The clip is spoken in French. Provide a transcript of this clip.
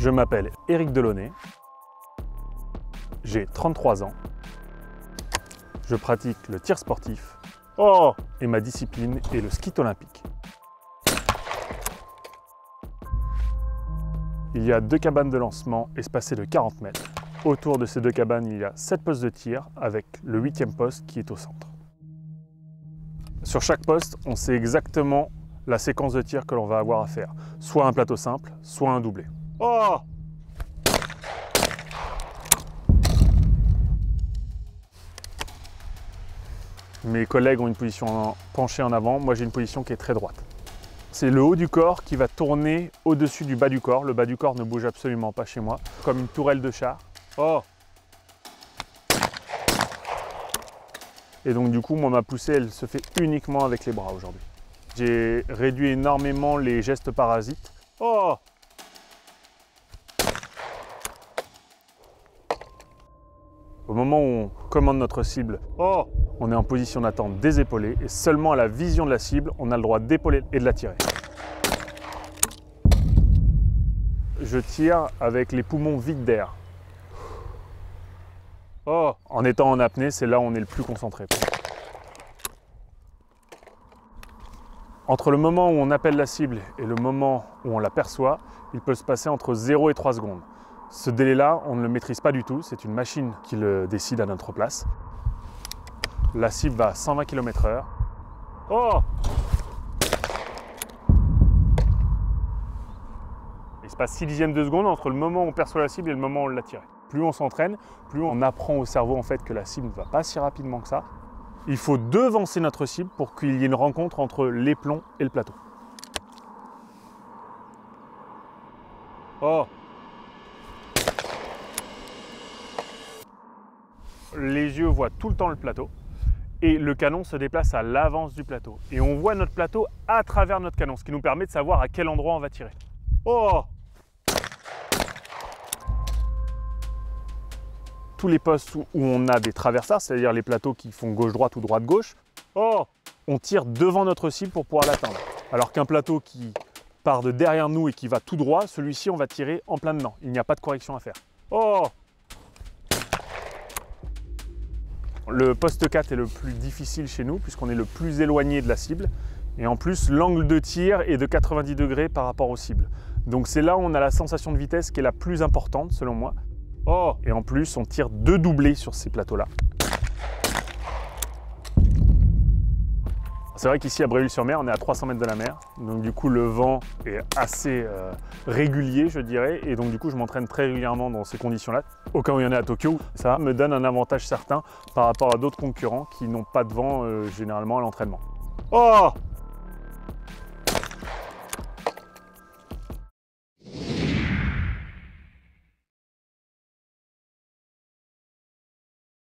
Je m'appelle Éric Delaunay, j'ai 33 ans, je pratique le tir sportif oh et ma discipline est le ski olympique. Il y a deux cabanes de lancement espacées de 40 mètres. Autour de ces deux cabanes, il y a 7 postes de tir avec le huitième poste qui est au centre. Sur chaque poste, on sait exactement la séquence de tir que l'on va avoir à faire. Soit un plateau simple, soit un doublé. Oh Mes collègues ont une position penchée en avant, moi j'ai une position qui est très droite. C'est le haut du corps qui va tourner au-dessus du bas du corps. Le bas du corps ne bouge absolument pas chez moi, comme une tourelle de char. Oh Et donc du coup, moi ma poussée, elle se fait uniquement avec les bras aujourd'hui. J'ai réduit énormément les gestes parasites. Oh Au moment où on commande notre cible, oh on est en position d'attente des épaules et seulement à la vision de la cible, on a le droit d'épauler et de la tirer. Je tire avec les poumons vides d'air. Oh En étant en apnée, c'est là où on est le plus concentré. Entre le moment où on appelle la cible et le moment où on l'aperçoit, il peut se passer entre 0 et 3 secondes. Ce délai-là, on ne le maîtrise pas du tout, c'est une machine qui le décide à notre place. La cible va à 120 km/h. Oh Il se passe 6 dixièmes de seconde entre le moment où on perçoit la cible et le moment où on l'a tirée. Plus on s'entraîne, plus on apprend au cerveau en fait que la cible ne va pas si rapidement que ça. Il faut devancer notre cible pour qu'il y ait une rencontre entre les plombs et le plateau. Oh Les yeux voient tout le temps le plateau et le canon se déplace à l'avance du plateau. Et on voit notre plateau à travers notre canon, ce qui nous permet de savoir à quel endroit on va tirer. Oh Tous les postes où on a des traversards, c'est-à-dire les plateaux qui font gauche-droite ou droite-gauche, oh on tire devant notre cible pour pouvoir l'atteindre. Alors qu'un plateau qui part de derrière nous et qui va tout droit, celui-ci on va tirer en plein dedans. Il n'y a pas de correction à faire. Oh Le poste 4 est le plus difficile chez nous puisqu'on est le plus éloigné de la cible. Et en plus, l'angle de tir est de 90 degrés par rapport aux cibles. Donc c'est là où on a la sensation de vitesse qui est la plus importante selon moi. Oh Et en plus, on tire deux doublés sur ces plateaux-là. C'est vrai qu'ici à Bréville-sur-Mer, on est à 300 mètres de la mer. Donc du coup, le vent est assez euh, régulier, je dirais. Et donc du coup, je m'entraîne très régulièrement dans ces conditions-là. Au cas où il y en a à Tokyo, ça me donne un avantage certain par rapport à d'autres concurrents qui n'ont pas de vent euh, généralement à l'entraînement. Oh